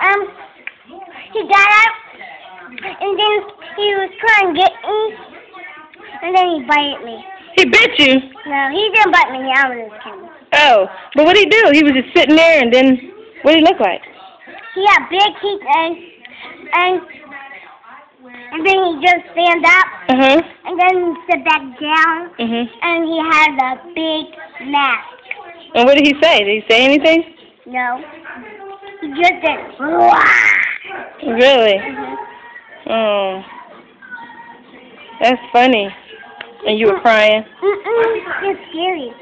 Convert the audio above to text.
um, he got up, and then he was trying to get me, and then he bit me. He bit you? No, he didn't bite me. I was just kidding. Oh, but what did he do? He was just sitting there, and then what did he look like? He had big teeth, and and and then he just stand up, Uh huh. and then he sit back down, Mhm. and he had a big mask. And what did he say? Did he say anything? No, just. Wah! Really? Mhm. Oh, that's funny. And you were crying. Mm-mm, it's scary.